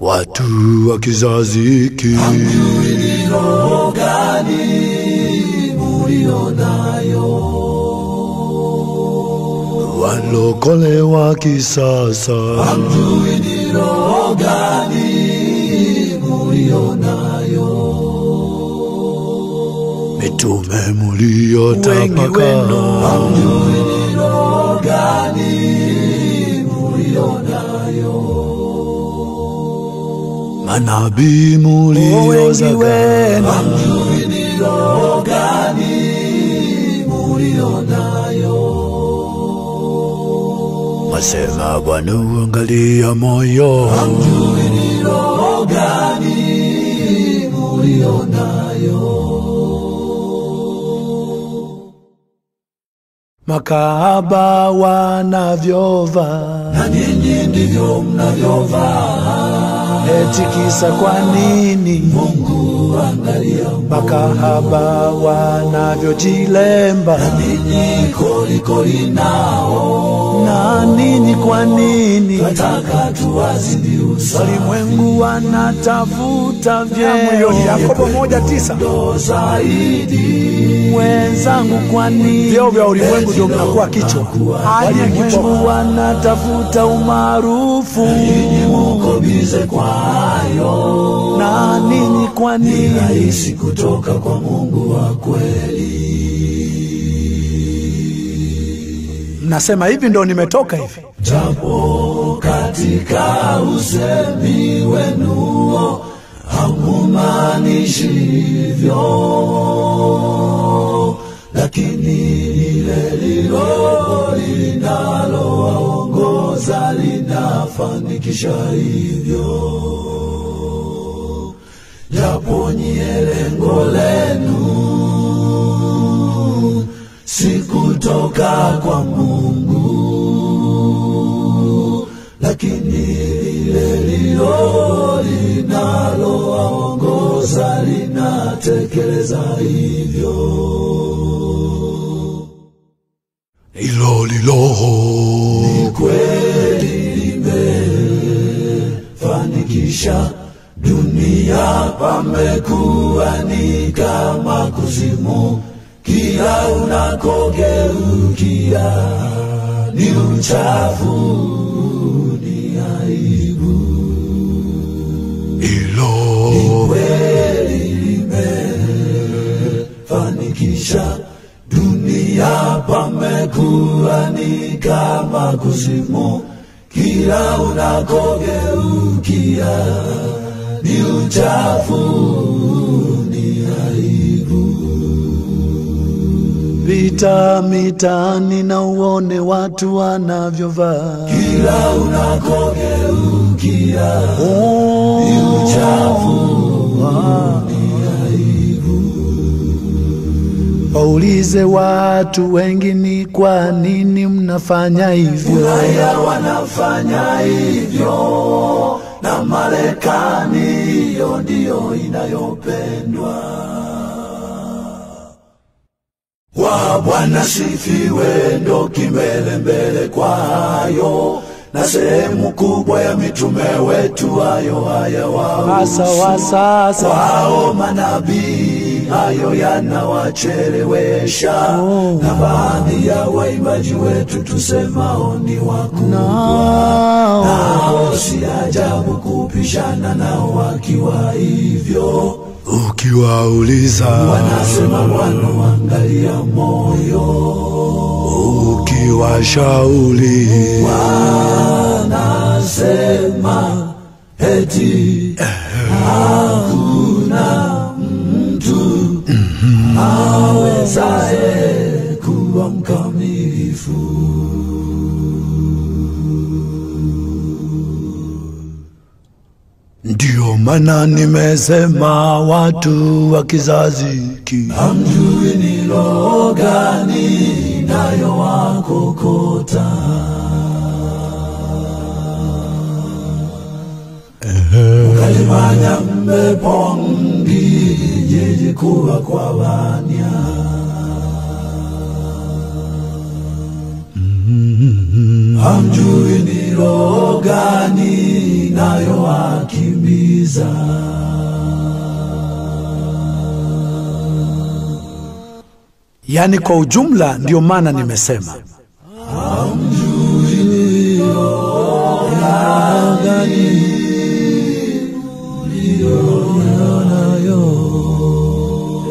Watu wa kizazi hiki walokolewa kisasa. Mitume wengi muliotapaka wenu. manabii wengi muliozaga mulionayo Wasema Bwana uangalia moyo. Makahaba wanavyova na nyinyi ndivyo mnavyovaa eti kisa kwa nini? Mungu angalia. Makahaba wanavyojilemba ninyi kolikoli nao? Na nini kwa nini? Tuwazidi usafi. Walimwengu wanatafuta vyeo. Yakobo moja tisa. zaidi. Kwa nini? Vyeo vya ulimwengu ndio mnakuwa kichwa. walimwengu wanatafuta umaarufu. Muko bize kwayo na nini kwa nini? rahisi kutoka kwa Mungu wa kweli. Nasema hivi ndo nimetoka hivi. japo katika usemi wenuo hamumaanishi hivyo, lakini ile lilo linalowaongoza linafanikisha hivyo, japo nyie lengo lenu. Si kutoka kwa Mungu, lakini lile lilo linalowaongoza linatekeleza hivyo. ilo liloho dunia, pamekuwa ni kama kuzimu, kila unakogeukia ni uchafu, ni aibu. ilo kweli limefanikisha dunia, pamekuwa ni kama kuzimu, kila unakogeukia ni uchafu, ni aibu. Pita mitaani na uone watu wanavyovaa. Kila unakogeukia. Ni uchafu, ni waulize watu wengi ni kwa nini mnafanya hivyo? Ulaya wanafanya hivyo na Marekani, ndiyo inayopendwa. Wa Bwana sifiwe, ndo kimbele mbele kwayo, na sehemu kubwa ya mitume wetu hayo haya wao manabii hayo yanawachelewesha. Na baadhi ya waimbaji wetu tusemao ni wakubwa. Nao. Nao si ajabu kupishana nao wakiwa hivyo. Ukiwauliza. Wanasema Bwana wangalia moyo. Ukiwashauli wanasema eti hakuna maana nimesema watu wa kizazi hiki Hamjui ni roho gani inayowakokota ukalimanya mmepongi jejikuwa kwa wanya hamjui hamjui ni roho gani inayowakimbiza. Yaani kwa ujumla, ndio maana nimesema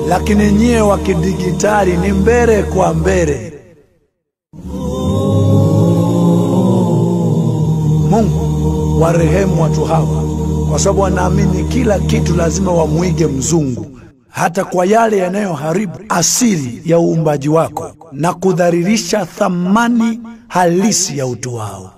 lakini nyie wa kidigitali ni mbele kwa mbele. Mungu warehemu watu hawa, kwa sababu wanaamini kila kitu lazima wamwige mzungu, hata kwa yale yanayoharibu asili ya uumbaji wako na kudhalilisha thamani halisi ya utu wao.